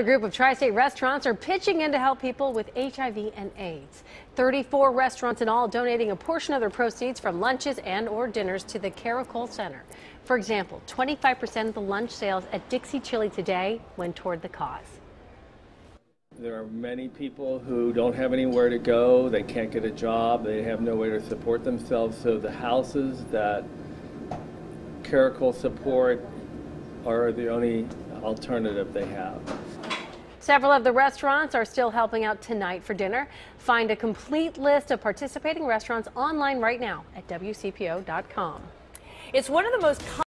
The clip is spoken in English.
A group of tri-state restaurants are pitching in to help people with HIV and AIDS. 34 restaurants in all donating a portion of their proceeds from lunches and or dinners to the Caracole Center. For example, 25% of the lunch sales at Dixie Chili today went toward the cause. There are many people who don't have anywhere to go, they can't get a job, they have no way to support themselves, so the houses that Caracole support are the only alternative they have. Several of the restaurants are still helping out tonight for dinner. Find a complete list of participating restaurants online right now at WCPO.com. It's one of the most